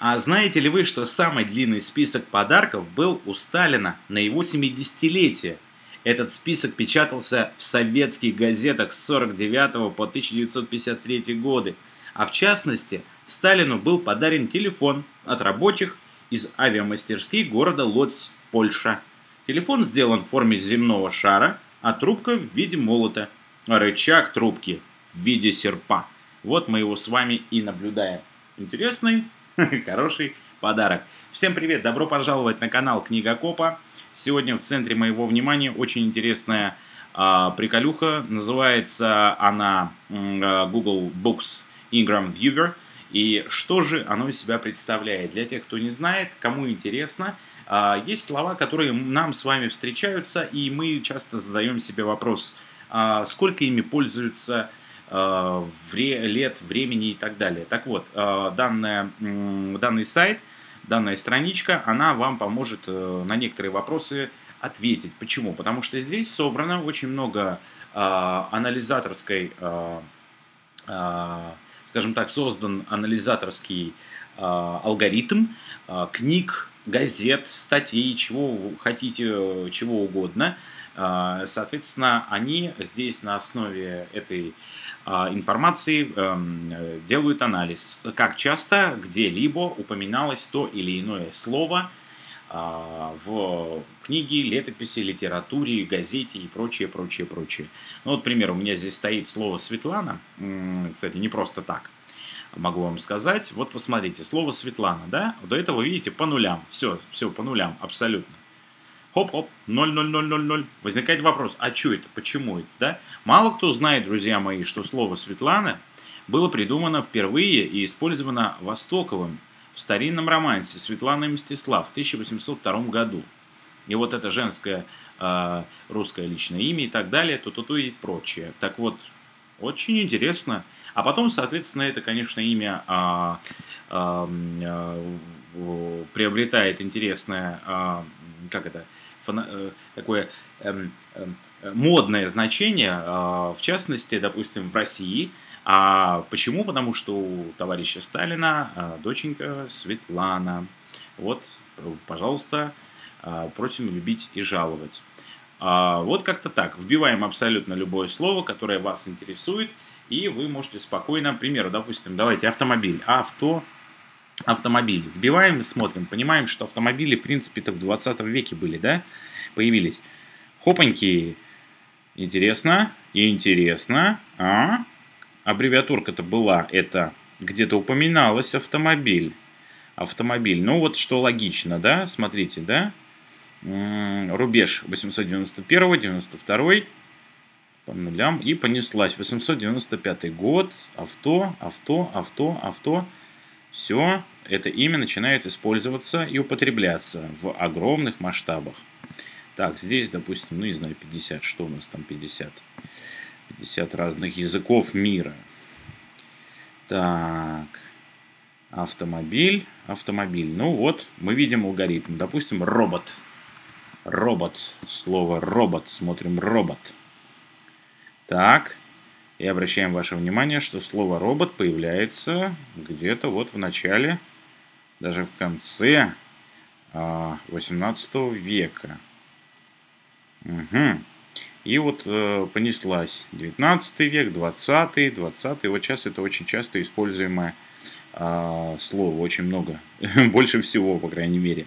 А знаете ли вы, что самый длинный список подарков был у Сталина на его 70-летие? Этот список печатался в советских газетах с 49 по 1953 годы. А в частности, Сталину был подарен телефон от рабочих из авиамастерских города Лоць, Польша. Телефон сделан в форме земного шара, а трубка в виде молота, рычаг трубки в виде серпа. Вот мы его с вами и наблюдаем. Интересный, хороший подарок. Всем привет, добро пожаловать на канал Книга Копа. Сегодня в центре моего внимания очень интересная э, приколюха. Называется она э, Google Books Ingram Viewer. И что же оно из себя представляет? Для тех, кто не знает, кому интересно, э, есть слова, которые нам с вами встречаются, и мы часто задаем себе вопрос, э, сколько ими пользуются вре, лет, времени и так далее. Так вот, э, данная, данный сайт, данная страничка, она вам поможет э, на некоторые вопросы ответить. Почему? Потому что здесь собрано очень много анализаторской, скажем так, создан анализаторский алгоритм книг, газет, статей, чего хотите, чего угодно. Соответственно, они здесь на основе этой а, информации эм, делают анализ, как часто где-либо упоминалось то или иное слово а, в книге, летописи, литературе, газете и прочее, прочее, прочее. Ну вот, пример, у меня здесь стоит слово Светлана, кстати, не просто так, могу вам сказать. Вот посмотрите, слово Светлана, да, до этого, видите, по нулям, все, все по нулям, абсолютно хоп-хоп, 0-0-0-0-0. Возникает вопрос, а что это, почему это, да? Мало кто знает, друзья мои, что слово Светлана было придумано впервые и использовано Востоковым в старинном романсе Светлана и Мстислав в 1802 году. И вот это женское э, русское личное имя и так далее, то-то-то и прочее. Так вот, очень интересно. А потом, соответственно, это, конечно, имя а, а, а, приобретает интересное, а, как это, фана, э, такое э, модное значение, а, в частности, допустим, в России. А почему? Потому что у товарища Сталина а, доченька Светлана. Вот, пожалуйста, а, просим любить и жаловать. А, вот как-то так. Вбиваем абсолютно любое слово, которое вас интересует, и вы можете спокойно, к примеру, допустим, давайте автомобиль, авто, автомобиль. Вбиваем, смотрим, понимаем, что автомобили, в принципе-то в 20 веке были, да, появились. Хопаньки, интересно, интересно, а? Аббревиатурка-то была, это где-то упоминалось автомобиль. Автомобиль, ну вот что логично, да, смотрите, да, рубеж 891-92 по нулям и понеслась. 895 год, авто, авто, авто, авто. Все это имя начинает использоваться и употребляться в огромных масштабах. Так, здесь, допустим, ну не знаю, 50, что у нас там 50? 50 разных языков мира. Так, автомобиль, автомобиль. Ну вот, мы видим алгоритм. Допустим, робот. Робот. Слово робот. Смотрим робот. Так. И обращаем ваше внимание, что слово робот появляется где-то вот в начале, даже в конце 18 а, века. Угу. И вот э, понеслась 19 век, 20, 20. Вот сейчас это очень часто используемое э, слово, очень много, больше всего, по крайней мере.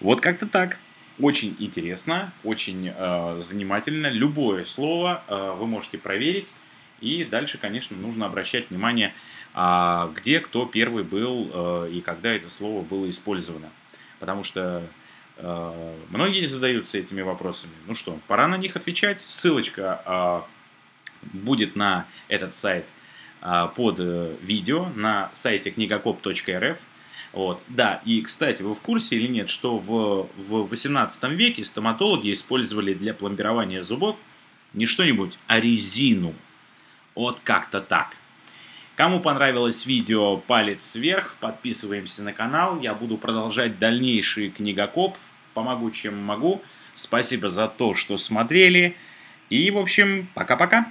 Вот как-то так. Очень интересно, очень э, занимательно. Любое слово э, вы можете проверить. И дальше, конечно, нужно обращать внимание, э, где кто первый был э, и когда это слово было использовано. Потому что многие задаются этими вопросами. Ну что, пора на них отвечать. Ссылочка э, будет на этот сайт э, под э, видео на сайте книгокоп.рф. Вот. Да, и, кстати, вы в курсе или нет, что в, в 18 веке стоматологи использовали для пломбирования зубов не что-нибудь, а резину. Вот как-то так. Кому понравилось видео, палец вверх, подписываемся на канал. Я буду продолжать дальнейший книгокоп. Помогу, чем могу. Спасибо за то, что смотрели. И, в общем, пока-пока.